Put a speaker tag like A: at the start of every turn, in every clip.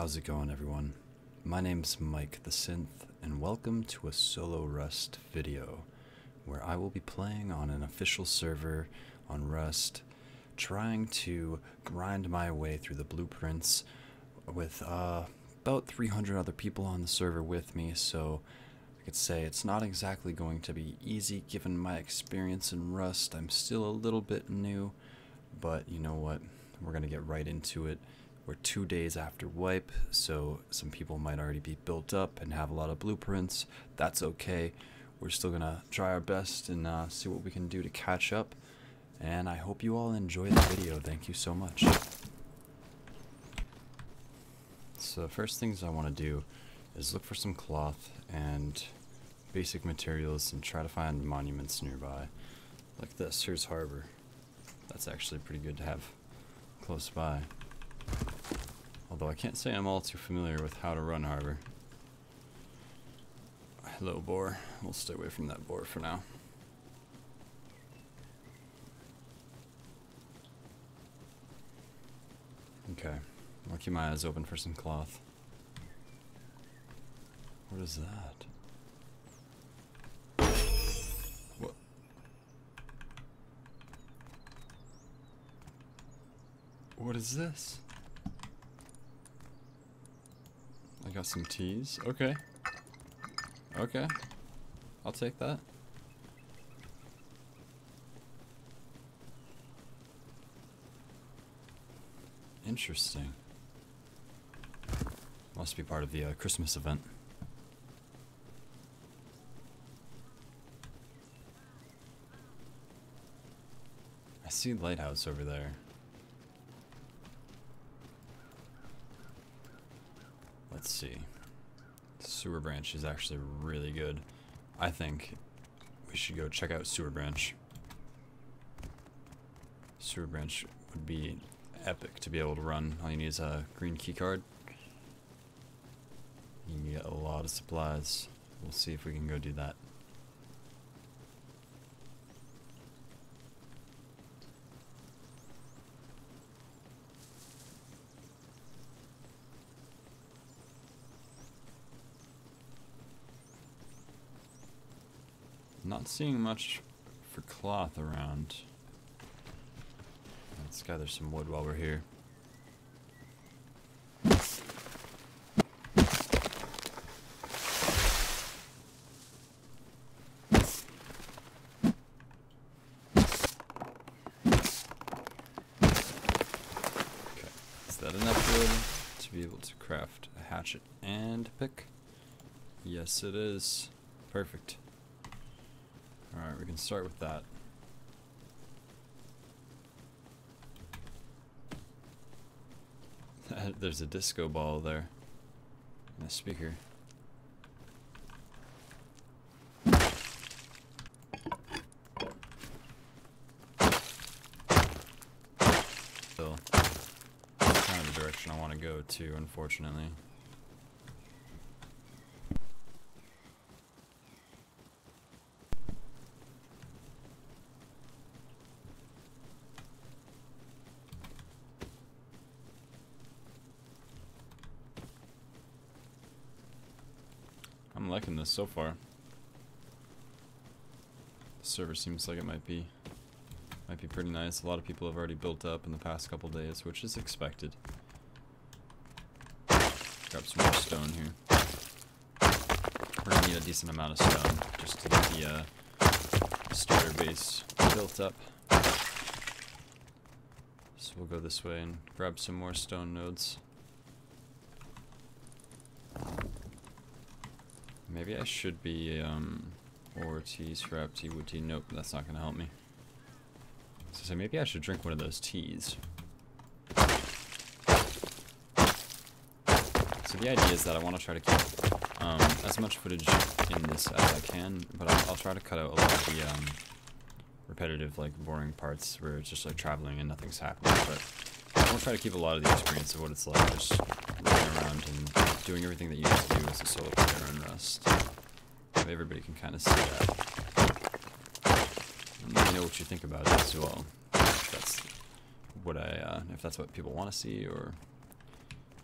A: How's it going, everyone? My name's Mike the Synth, and welcome to a solo Rust video where I will be playing on an official server on Rust, trying to grind my way through the blueprints with uh, about 300 other people on the server with me, so I could say it's not exactly going to be easy given my experience in Rust. I'm still a little bit new, but you know what? We're going to get right into it. We're two days after wipe, so some people might already be built up and have a lot of blueprints. That's okay. We're still to try our best and uh, see what we can do to catch up. And I hope you all enjoy the video. Thank you so much. So, first things I want to do is look for some cloth and basic materials and try to find monuments nearby. Like this, here's Harbor. That's actually pretty good to have close by. Although I can't say I'm all too familiar with how to run Harbor. Hello, boar. We'll stay away from that boar for now. Okay. I'll keep my eyes open for some cloth. What is that? What? What is this? I got some teas. Okay. Okay. I'll take that. Interesting. Must be part of the uh, Christmas event. I see lighthouse over there. Let's see. Sewer Branch is actually really good. I think we should go check out Sewer Branch. Sewer Branch would be epic to be able to run. All you need is a green key card. You can get a lot of supplies. We'll see if we can go do that. Not seeing much for cloth around. Let's gather some wood while we're here. Okay, is that enough wood to be able to craft a hatchet and pick? Yes, it is. Perfect. Alright, we can start with that. There's a disco ball there. And a speaker. Still, kind of the direction I want to go to, unfortunately. I'm liking this so far. The server seems like it might be might be pretty nice. A lot of people have already built up in the past couple days, which is expected. Grab some more stone here. We're gonna need a decent amount of stone just to get the uh, starter base built up. So we'll go this way and grab some more stone nodes. Maybe I should be, um, or tea, scrap tea, wood tea. Nope, that's not to help me. So, so maybe I should drink one of those teas. So the idea is that I want to try to keep um, as much footage in this as I can, but I'll, I'll, try to cut out a lot of the um, repetitive, like, boring parts where it's just, like, traveling and nothing's happening, but I want to try to keep a lot of the experience of what it's like just around and doing everything that you need to do as a solo player in Rust. Everybody can kind of see that. And let me know what you think about it as well. If that's what I, uh, if that's what people want to see, or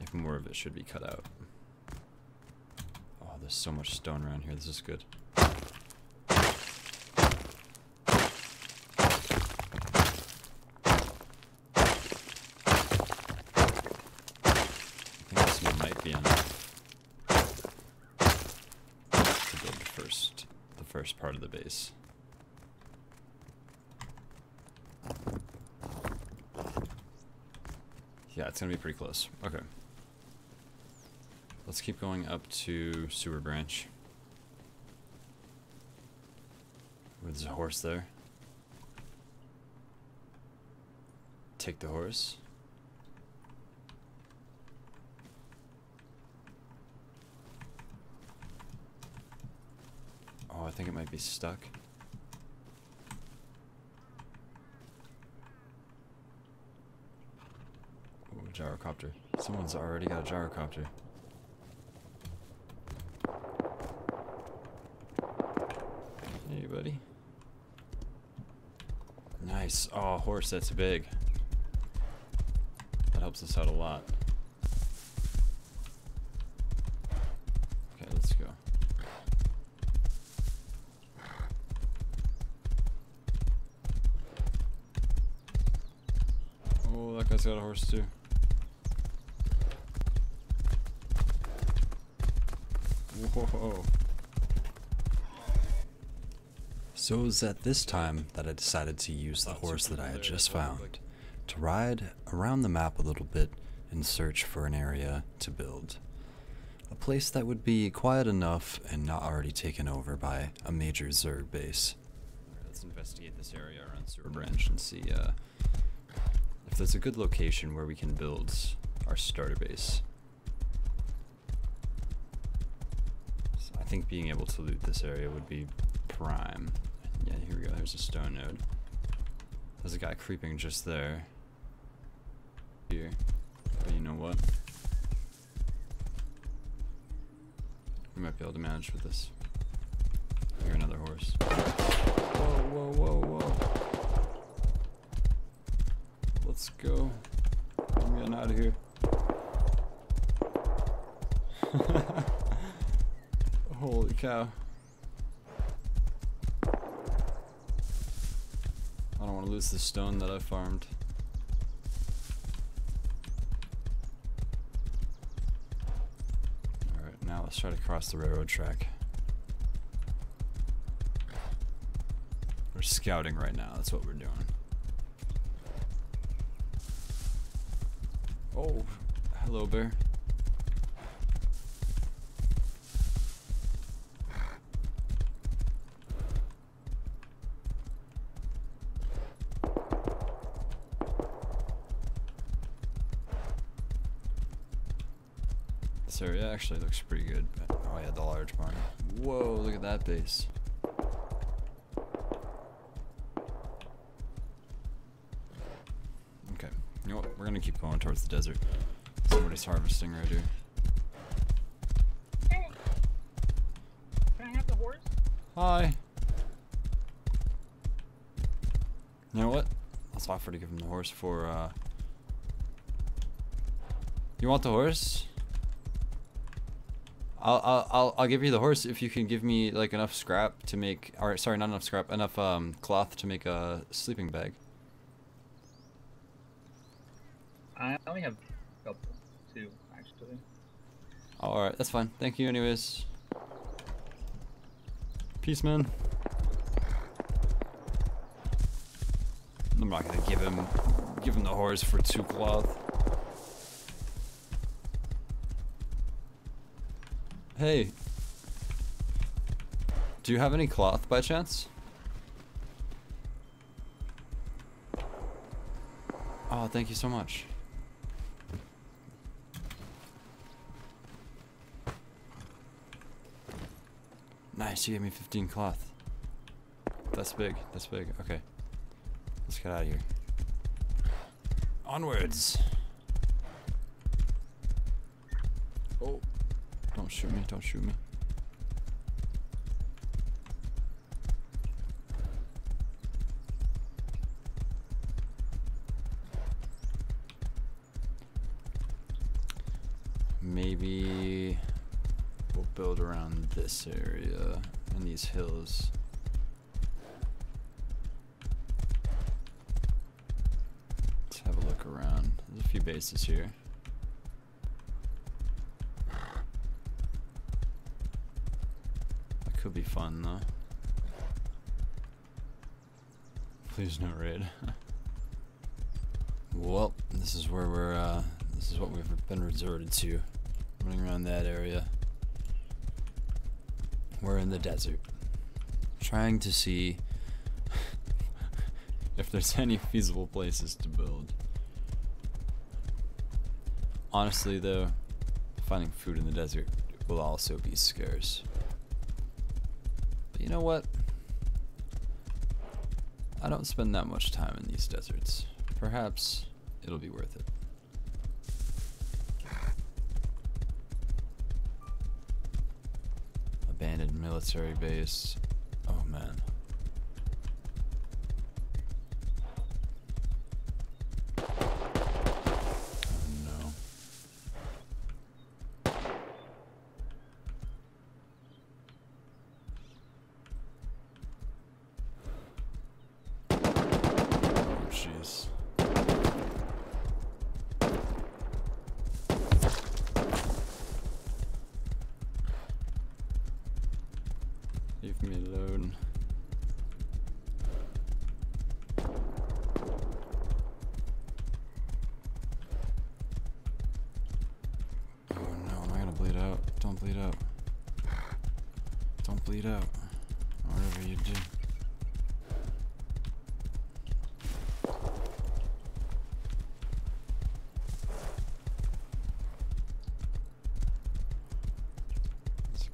A: If more of it should be cut out. Oh, there's so much stone around here. This is good. I think this might be enough to build the first, the first part of the base. Yeah, it's gonna be pretty close. Okay. Let's keep going up to Sewer Branch. There's a horse there. Take the horse. Oh, I think it might be stuck. Ooh, gyrocopter. Someone's already got a gyrocopter. Hey, buddy. Nice. Oh, horse, that's big. That helps us out a lot. Got a horse too. Whoa. So it was at this time that I decided to use the horse that I had just
B: that's what it
A: found to ride around the map a little bit and search for an area to build. A place that would be quiet enough and not already taken over by a major Zerg base. let's investigate this area around Sewer Branch and see uh, if there's a good location where we can build our starter base. So I think being able to loot this area would be prime. Yeah, here we go. There's a stone node. There's a guy creeping just there. Here. But you know what? We might be able to manage with this. Here, another horse. Whoa, whoa, whoa, whoa. Let's go. I'm getting out of here. Holy cow. I don't want to lose the stone that I farmed. Alright, now let's try to cross the railroad track. We're scouting right now, that's what we're doing. Oh, hello bear. This area actually looks pretty good. But, oh yeah, the large barn. Whoa, look at that base. Keep going towards the desert. Somebody's harvesting right here.
C: Hey, can I have the horse?
A: Hi. You know what? Let's offer to give him the horse for, uh... You want the horse? I'll, I'll, I'll, I'll give you the horse if you can give me, like, enough scrap to make... Or, sorry, not enough scrap. Enough, um, cloth to make a sleeping bag.
C: I only have a two actually.
A: Alright, that's fine. Thank you anyways. Peace, man. I'm not gonna give him give him the horse for two cloth. Hey. Do you have any cloth by chance? Oh, thank you so much. You gave me 15 cloth. That's big, that's big. Okay. Let's get out of here. Onwards! Oh. Don't shoot me, don't shoot me. maybe we'll build around this area these hills. Let's have a look around. There's a few bases here. That could be fun though. Please no raid. well, this is where we're uh this is what we've been resorted to. Running around that area. We're in the desert. Trying to see if there's any feasible places to build. Honestly, though, finding food in the desert will also be scarce. But you know what? I don't spend that much time in these deserts. Perhaps it'll be worth it. Abandoned military base. Oh man.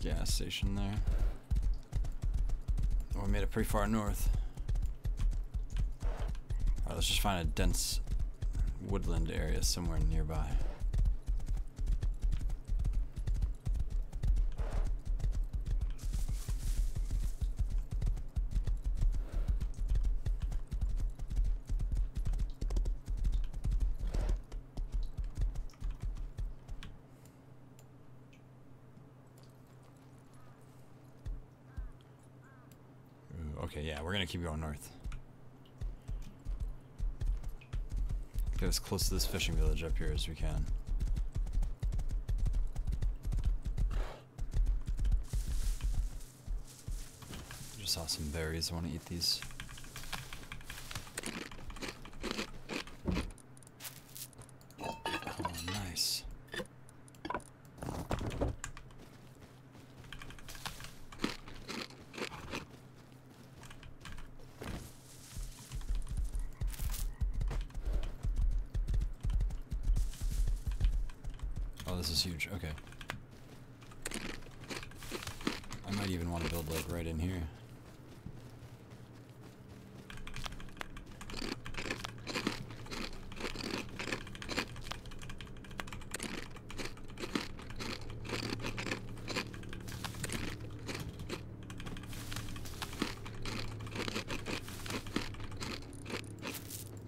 A: Gas station there. Oh, we made it pretty far north. Alright, let's just find a dense woodland area somewhere nearby. Keep going north. Get as close to this fishing village up here as we can. Just saw some berries. I want to eat these. Oh, nice. Oh, this is huge. Okay. I might even want to build like right in here.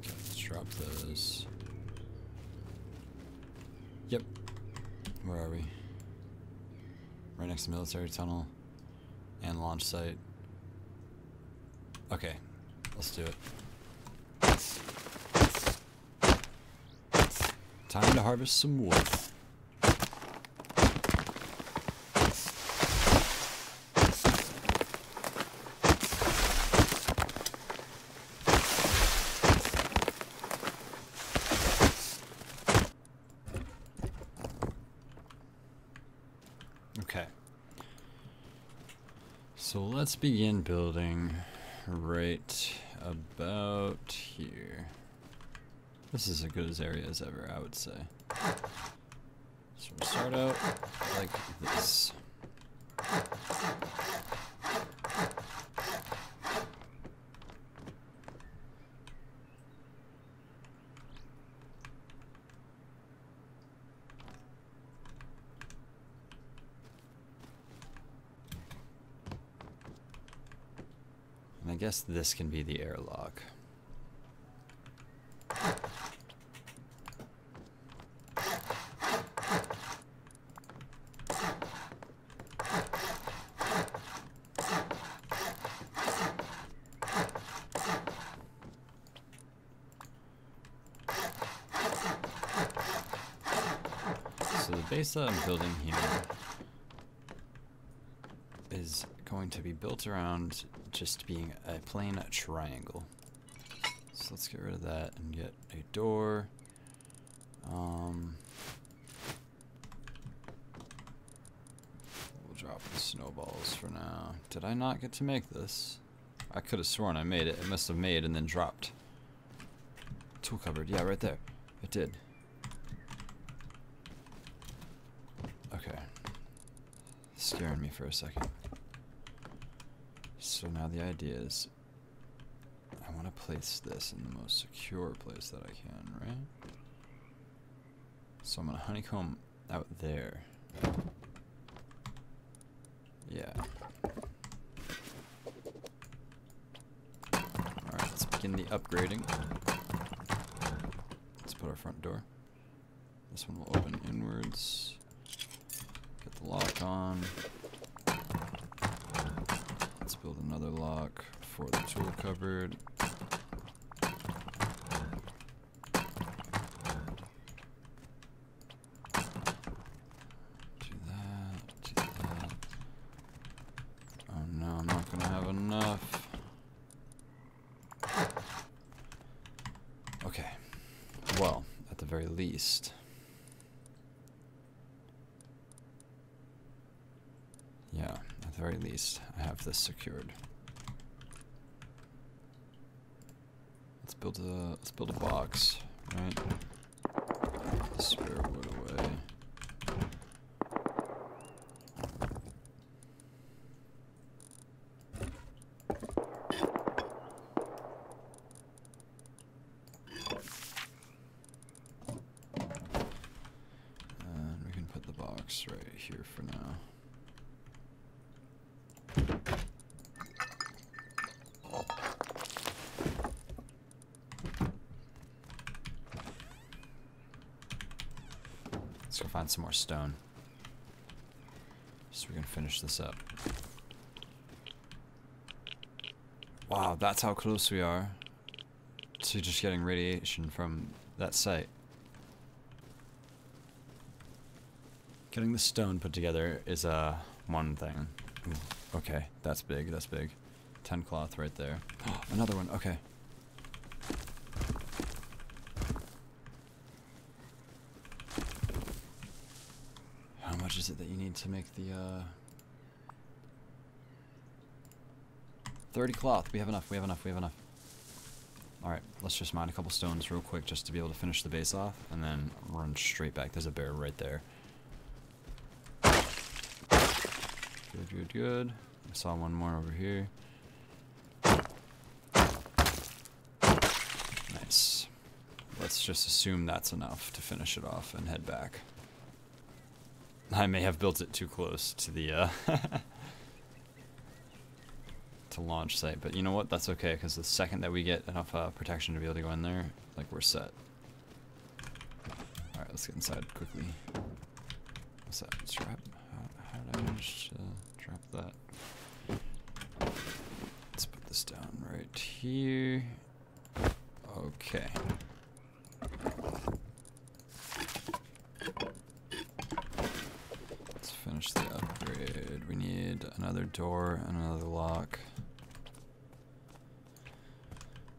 A: Okay, let's drop those. Yep. Where are we? Right next to military tunnel and launch site. Okay, let's do it. Time to harvest some wood. Okay. So let's begin building right about here. This is as good as area as ever, I would say. So we start out like this. guess this can be the airlock. So the base that I'm building here to be built around just being a plain triangle. So let's get rid of that and get a door. Um, we'll drop the snowballs for now. Did I not get to make this? I could have sworn I made it. It must have made and then dropped. Tool cupboard. Yeah, right there. It did. Okay. Scaring me for a second. So now the idea is I want to place this in the most secure place that I can, right? So I'm going to honeycomb out there. Yeah. Alright, let's begin the upgrading. Let's put our front door. This one will open inwards. Get the lock on. Build another lock for the tool cupboard. Do that, do that. Oh no, I'm not gonna have enough. Okay. Well, at the very least. Yeah, at the very least, I have this secured. Let's build a let's build a box, right? Spare wood away. And we can put the box right here for now. Let's go find some more stone. So we can finish this up. Wow, that's how close we are to just getting radiation from that site. Getting the stone put together is uh, one thing. Ooh, okay, that's big, that's big. 10 cloth right there. Another one, okay. How much is it that you need to make the, uh... 30 cloth. We have enough, we have enough, we have enough. Alright, let's just mine a couple stones real quick just to be able to finish the base off, and then run straight back. There's a bear right there. Good, good, good. I saw one more over here. Nice. Let's just assume that's enough to finish it off and head back. I may have built it too close to the uh, to launch site, but you know what? That's okay because the second that we get enough uh, protection to be able to go in there, like we're set. All right, let's get inside quickly. What's that? Strap? How, how did I manage to drop that? Let's put this down right here. Okay. Let's finish the upgrade. We need another door and another lock.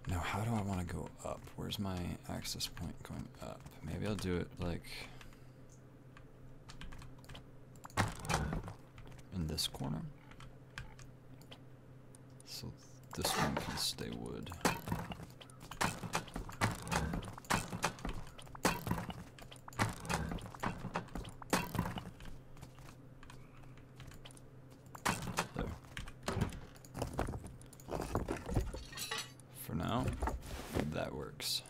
A: Now, how do I want to go up? Where's my access point going up? Maybe I'll do it like in this corner. So this one can stay wood. There. For now, that works.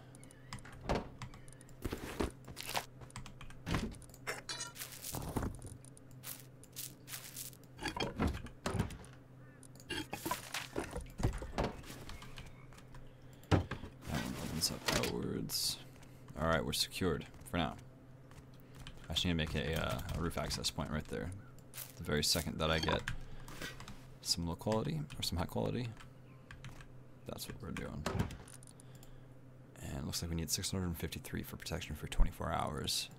A: Alright, we're secured for now. I just need to make a, uh, a roof access point right there. The very second that I get some low quality or some high quality, that's what we're doing. Looks like we need 653 for protection for 24 hours.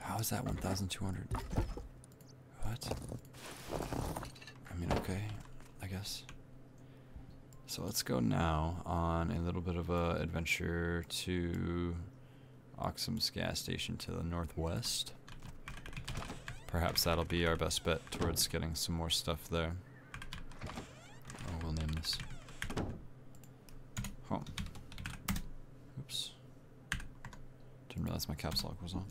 A: How is that 1,200? What? I mean, okay, I guess. So let's go now on a little bit of a adventure to Oxum's gas station to the northwest. Perhaps that'll be our best bet towards getting some more stuff there. Oh, we'll name this. Home. Oops. Didn't realize my caps lock was on.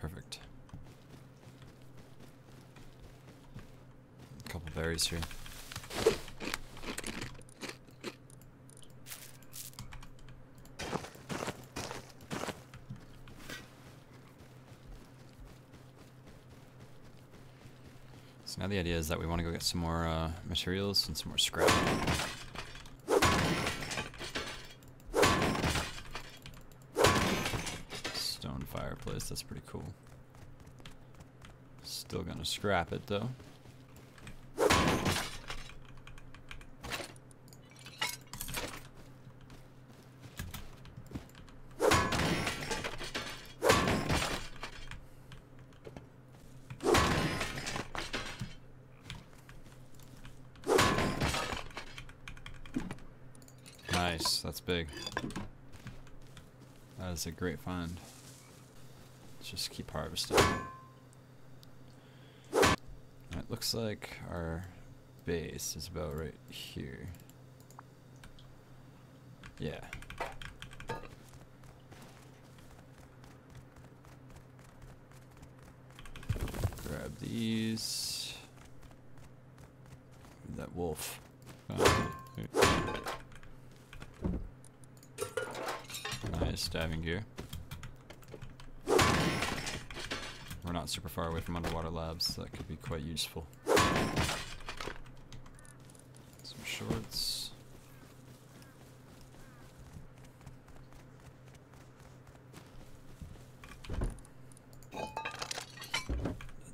A: Perfect. A couple berries here. Now the idea is that we want to go get some more uh, materials and some more scrap. Stone fireplace, that's pretty cool. Still gonna scrap it though. Nice, that's big. A great find. Let's just keep harvesting. It looks like our base is about right here. Yeah. Grab these. That wolf. Oh, Nice diving gear. We're not super far away from underwater labs, that could be quite useful. Some shorts.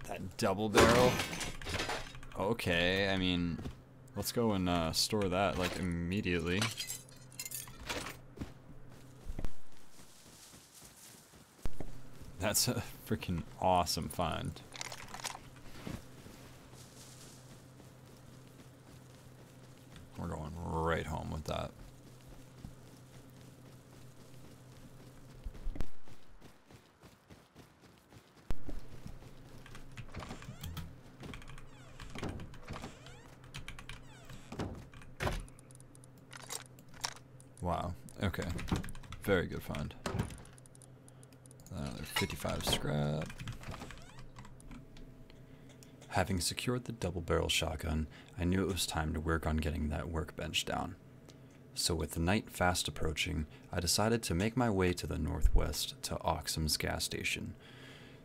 A: That double barrel. Okay, I mean, let's go and uh, store that like immediately. That's a freaking awesome find. We're going right home with that. Wow. Okay. Very good find. Another 55 scrap. Having secured the double barrel shotgun, I knew it was time to work on getting that workbench down. So, with the night fast approaching, I decided to make my way to the northwest to Oxum's gas station,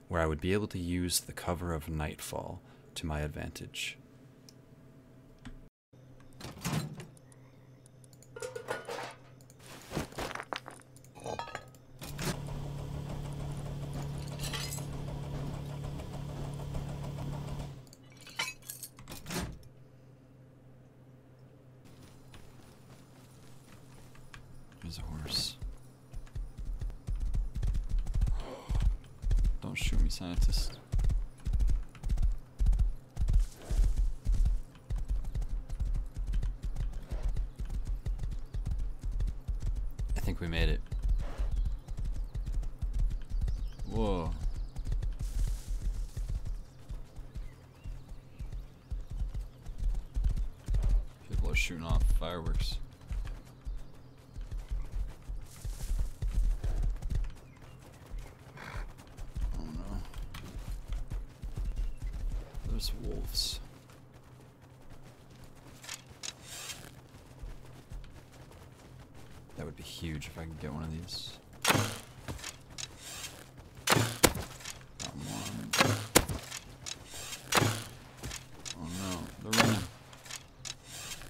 A: where I would be able to use the cover of nightfall to my advantage. There's a horse. Don't shoot me, scientist. Would be huge if I could get one of these. Oh no, they're running.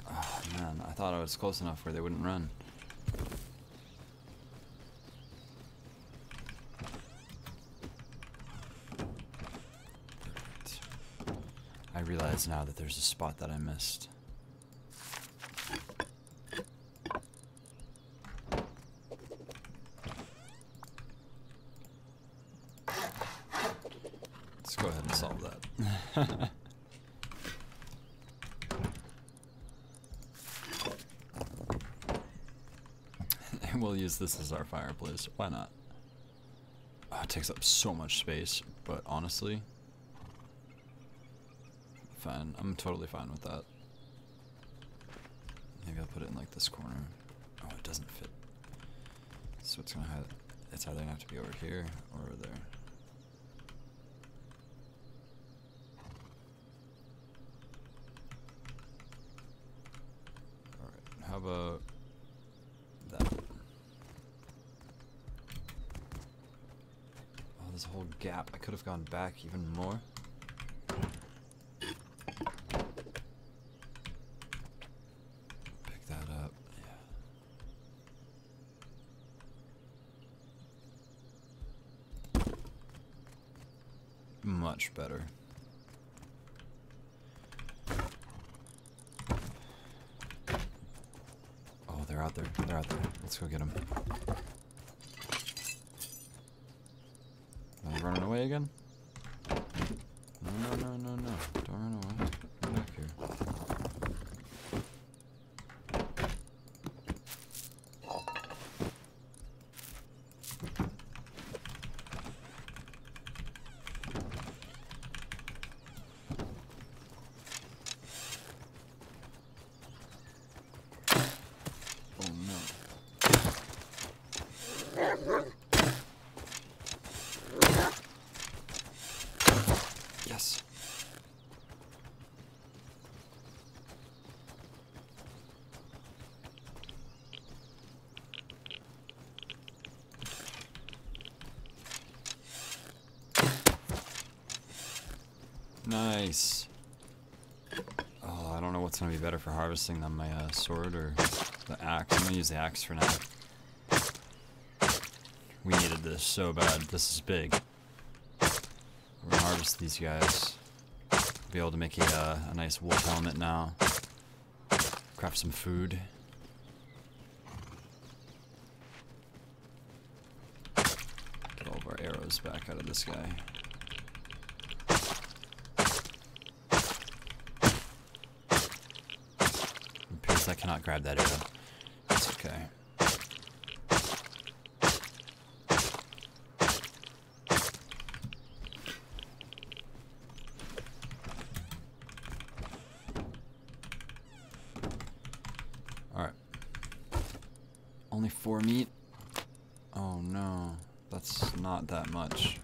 A: Oh man, I thought I was close enough where they wouldn't run. I realize now that there's a spot that I missed. Let's go ahead and solve that. and we'll use this as our fireplace. Why not? Oh, it takes up so much space, but honestly, fine. I'm totally fine with that. Maybe I'll put it in like this corner. Oh, it doesn't fit. So it's gonna have. It's either gonna have to be over here or over there. All right. How about that? Oh, whole gap. I could have gone back even more. Pick that up. Yeah. Much better. Oh, they're out there. They're out there. Let's go get them. Are they running away again? No, no, no, no, no. Don't run away. Come back here. Oh no. Yes. Nice. Oh, I don't know what's gonna be better for harvesting than my uh, sword or the axe. I'm gonna use the axe for now. We needed this so bad. This is big. We're gonna harvest these guys. Be able to make a, uh, a nice wolf helmet now. Craft some food. Get all of our arrows back out of this guy. It cannot grab that arrow. That's okay. Alright. Only four meat? Oh no. That's not that much.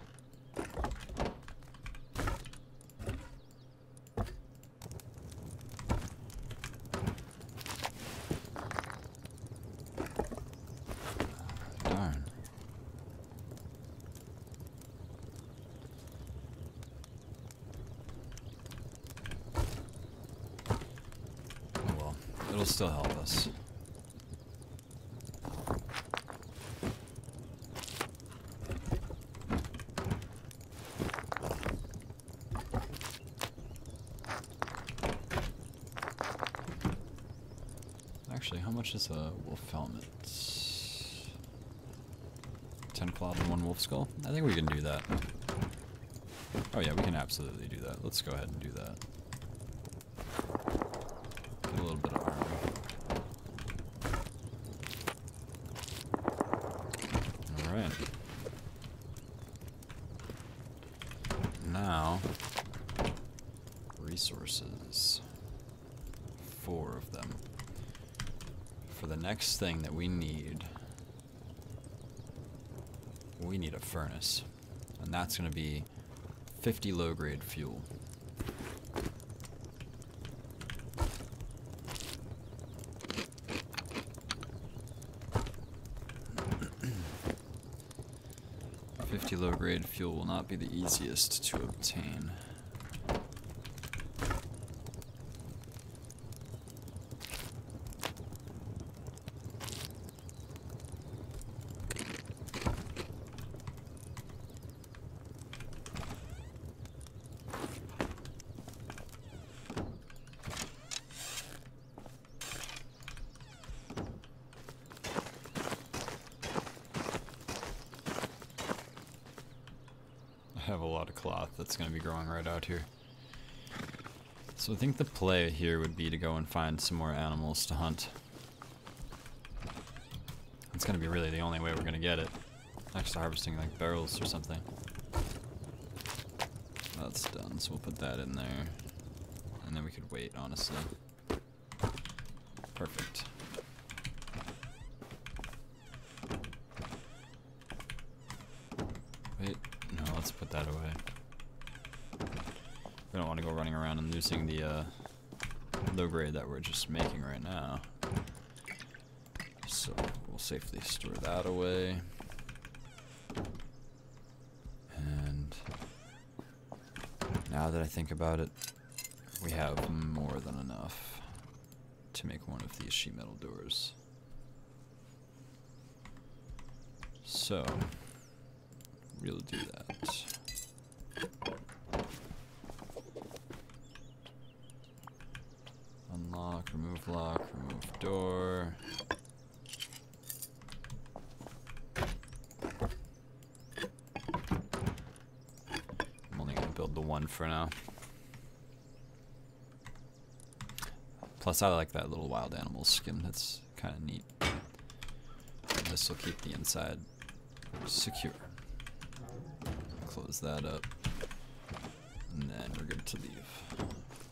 A: Darn. Oh well, it'll still help us. Actually, how much is a wolf helmet? 10 cloth and one wolf skull? I think we can do that. Oh yeah, we can absolutely do that. Let's go ahead and do that. Get a little bit of armor. Alright. Now, resources. Four of them. For the next thing that we need, we need a furnace. And that's going to be 50 low grade fuel. Fifty low grade fuel will not be the easiest to obtain. have a lot of cloth that's going to be growing right out here. So I think the play here would be to go and find some more animals to hunt. It's to be really the only way we're to get it. To harvesting like barrels or something. That's done, so we'll put that in there. And then we could wait, honestly. Perfect. Wait, no, let's put that away. We don't want to go losing the uh, low grade that we're just making right now. So we'll safely store that away. And now that I think about it, we have more than enough to make one of these sheet metal doors. So, we'll do that. Door. I'm only gonna build the one for now. Plus, I like that little wild animal skin. That's kind of neat. This will keep the inside secure. Close that up. And then we're good to leave.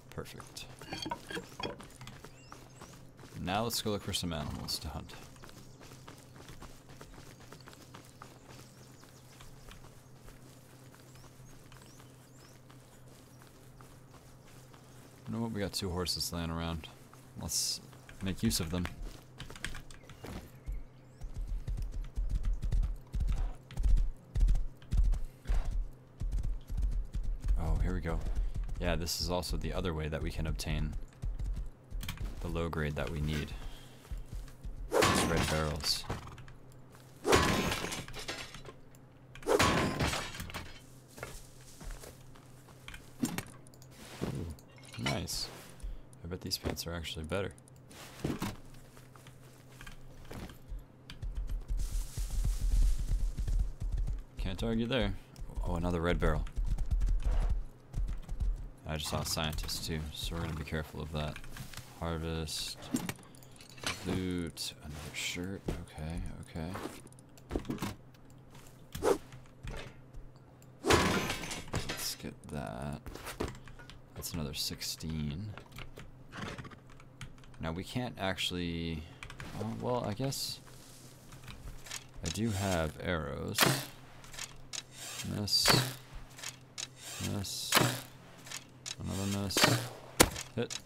A: Perfect. Now let's go look for some animals to hunt. You know what? We got two horses laying around. Let's make use of them. Oh, here we go. Yeah, this is also the other way that we can obtain the low grade that we need. These red barrels. Nice. I bet these pants are actually better. Can't argue there. Oh, another red barrel. I just saw a scientist too, so we're gonna be careful of that. Harvest, loot, another shirt. Okay, okay. Let's get that. That's another 16. Now we can't actually. Oh, well, I guess I do have arrows. Miss. Miss. Another miss. Hit.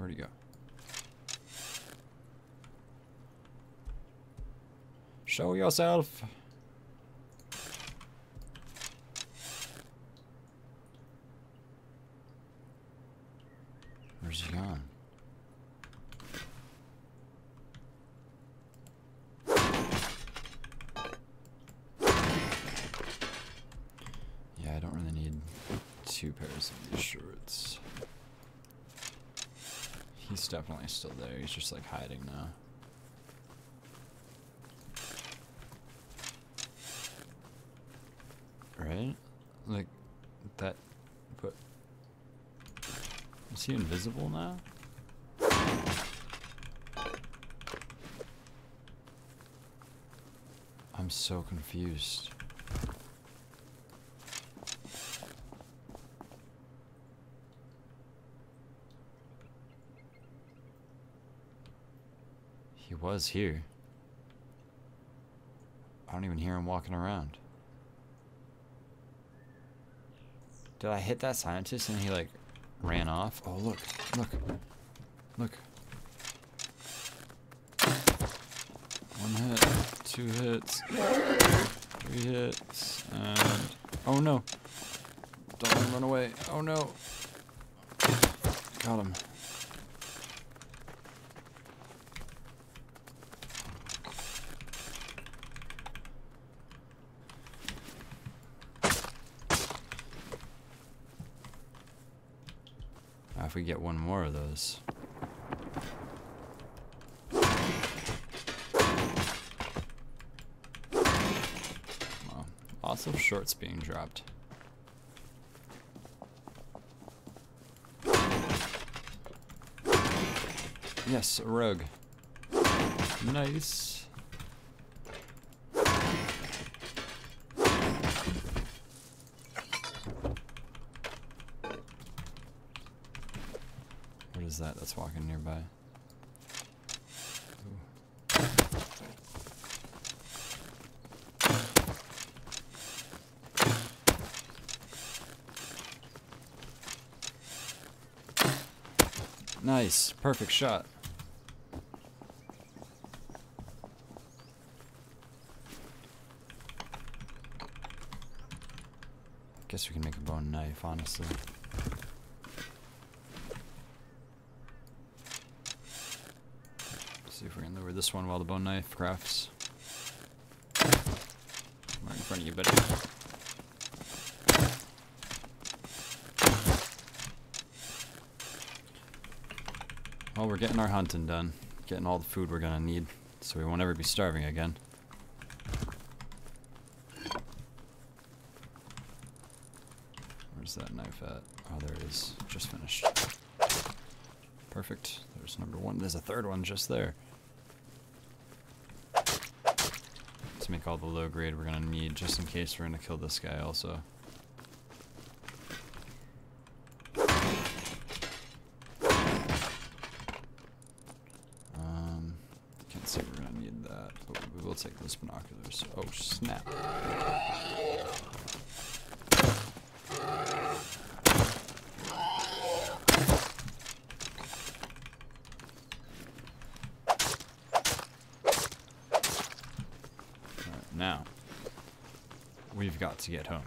A: Where'd he go? Show yourself. Where's he gone? Yeah, I don't really need two pairs of these shorts. He's definitely still there. He's just like hiding now. Right? Like that but is he invisible now? I'm so confused. He was here. I don't even hear him walking around. Did I hit that scientist and he like ran off? Oh look, look, look. One hit, two hits, three hits, and oh no! Don't run away. Oh no! Got him. If we get one more of those. Well, Lots of shorts being dropped. Yes, a rogue. Nice. What is that that's walking nearby? Nice, perfect shot. Guess we can make a bone knife, honestly. See if we can lower this one while the bone knife crafts. Right in front of you, buddy. Well, we're getting our hunting done. Getting all the food we're gonna need, so we won't ever be starving again. Where's that knife at? Oh, there it is. Just finished. Perfect. There's number one. There's a third one just there. To make all the low grade we're gonna need, just in case we're gonna kill this guy also. Um, can't say we're gonna need that, but we will take those binoculars. Oh snap! Alright, now we've got to get home.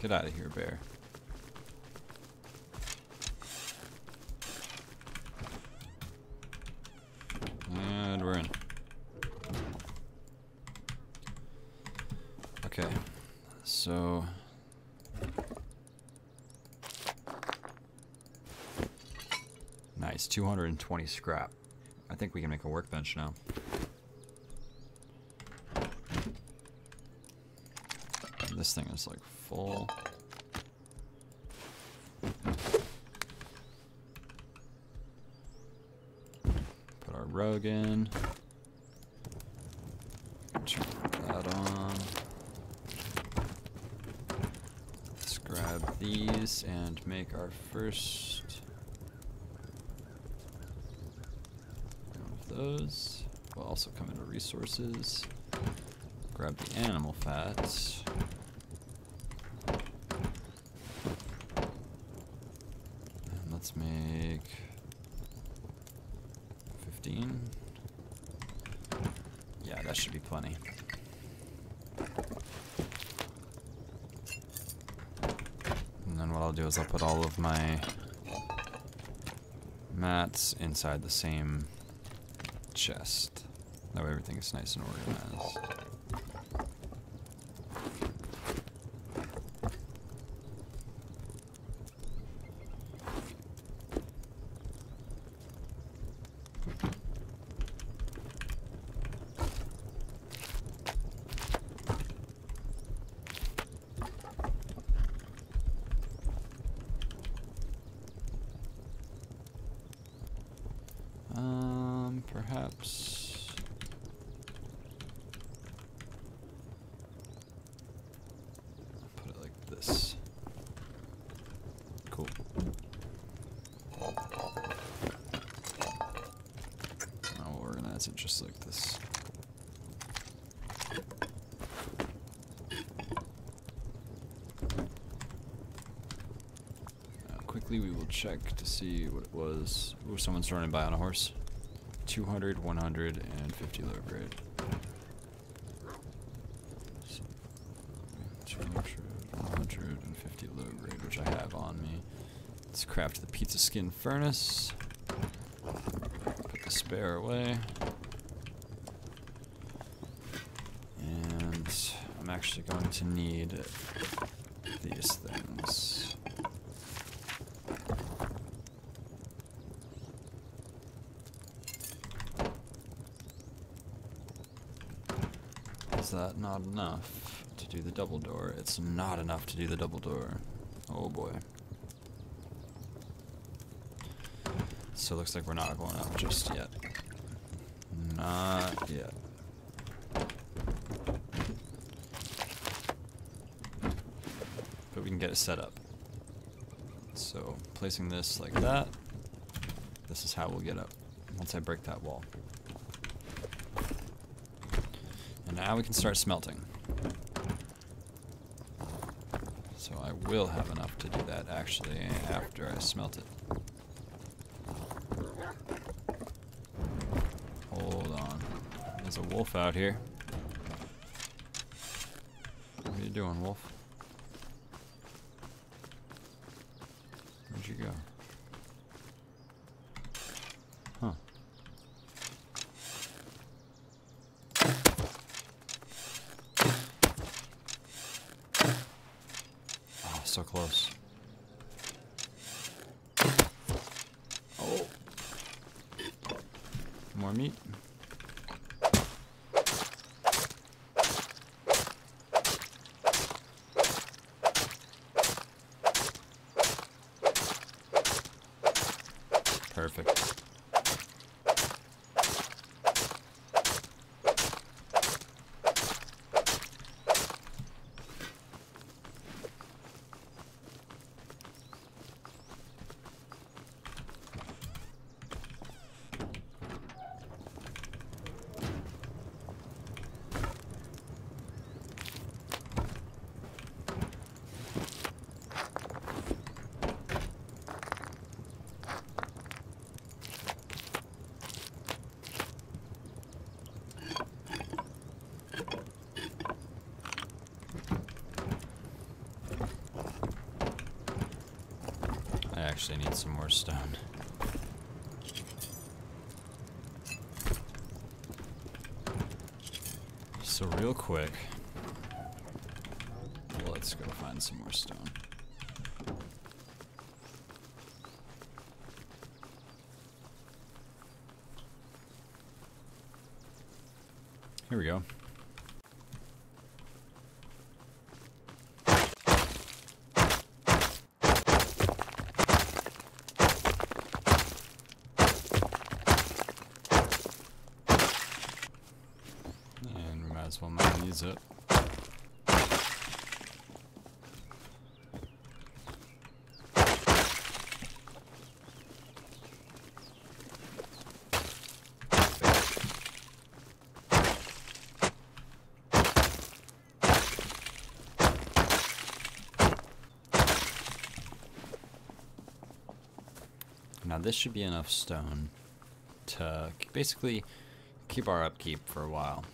A: Get out of here, bear. And we're in. Okay, so. Nice, 220 scrap. I think we can make a workbench now. This thing is like full. Put our rug in. Turn that on. Let's grab these and make our first one of those. Will also come into resources. Grab the animal fat. And let's make 15. Yeah, that should be plenty. And then what I'll do is I'll put all of my mats inside the same chest. Way everything is nice and organized. Um, perhaps. Put it like this. Cool. I'll organize it just like this. Now, quickly we will check to see what it was. Ooh, someone's running by on a horse. 200, 100, and 50 low grade. So, 200, 150 low grade, which I have on me. Let's craft the pizza skin furnace. Put the spare away. And I'm actually going to need these things. is that not enough to do the double door? It's not enough to do the double door. Oh boy. So it looks like we're not going up just yet. Not yet. But we can get it set up. So placing this like that, this is how we'll get up once I break that wall. And now we can start smelting. So I will have enough to do that actually after I smelt it. Hold on. There's a wolf out here. What are you doing, wolf? Where'd you go? Huh. Oh, so close. Oh. More meat. Perfect. I actually need some more stone. So real quick, let's go find some more stone. Here we go. And we might as well mine these up. Now this should be enough stone to basically keep our upkeep for a while.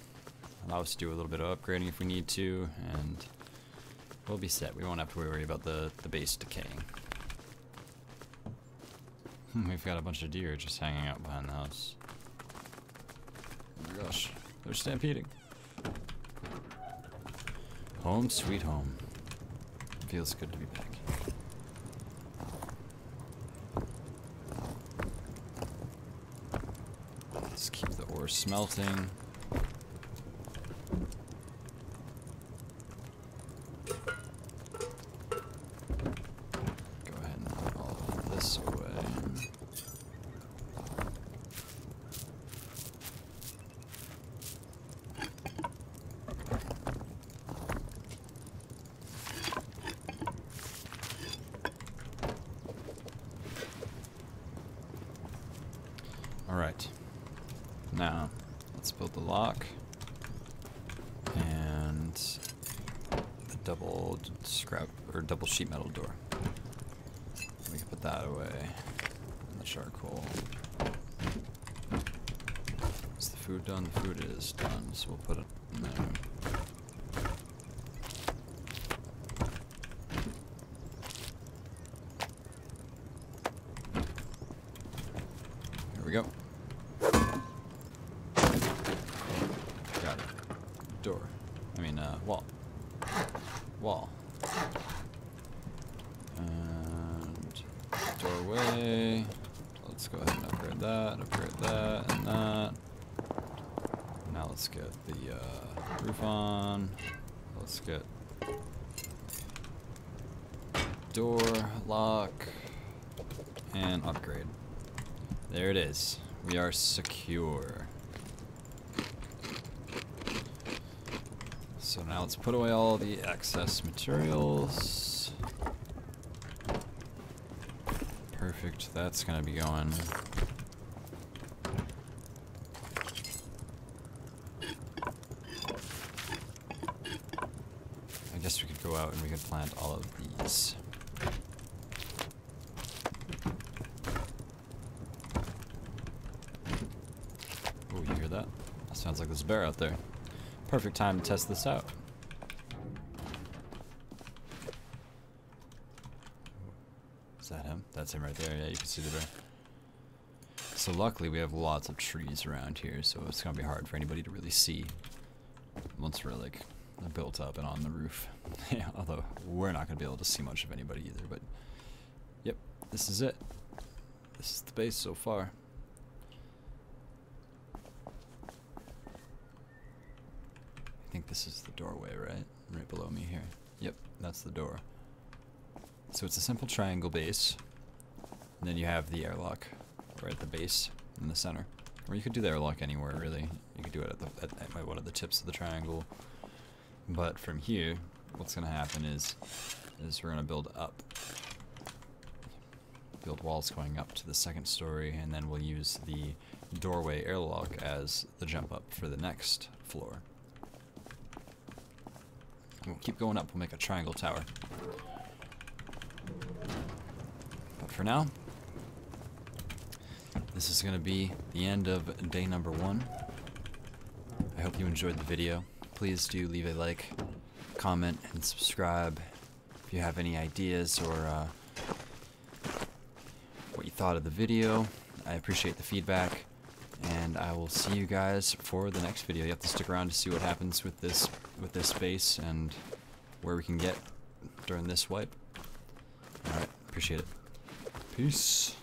A: Allow us to do a little bit of upgrading if we need to, and we'll be set. We won't have to worry about the, the base decaying. We've got a bunch of deer just hanging out behind the house. Oh my gosh, they're stampeding. Home sweet home. Feels good to be back. Let's ore smelting. Go ahead and put all of this away. All right. Now, let's build the lock and the double d- scrap or double sheet metal door. We can put that away. And the charcoal. Is the food done? The food is done, so we'll put it in there. Here we go. Got it. Door. I mean, uh, wall. Wall. And doorway. Let's go ahead and upgrade that, upgrade that, and that. Now Now let's get the uh, roof on. Let's get door, lock, and upgrade. There it is. We are secure. So now let's put away all the excess materials. Perfect, that's gonna be going. I guess we could go out and we could plant all of these. Oh, you hear that? That sounds like there's a bear out there. Perfect time to test this out. Is that him? That's him right there. Yeah, you can see the bear. So luckily we have lots of trees around here, so it's gonna be hard for anybody to really see once we're like built up and on the roof. yeah, although we're not gonna be able to see much of anybody either, but yep, this is it. This is the base so far. Think this is the doorway, right? Right below me here. Yep, that's the door. So it's a simple triangle base. And then you have the airlock right at the base in the center. Or you could do the airlock anywhere, really. You could do it at, the, at, at one of the tips of the triangle. But from here, what's going to happen is, is we're going to build up. Build walls going up to the second story, and then we'll use the doorway airlock as the jump up for the next floor. We'll keep going up, we'll make a triangle tower. But for now, this is going to be the end of day number one. I hope you enjoyed the video. Please do leave a like, comment, and subscribe if you have any ideas or uh, what you thought of the video. I appreciate the feedback, and I will see you guys for the next video. You have to stick around to see what happens with this with this base and where we can get during this wipe. All right, appreciate it. Peace.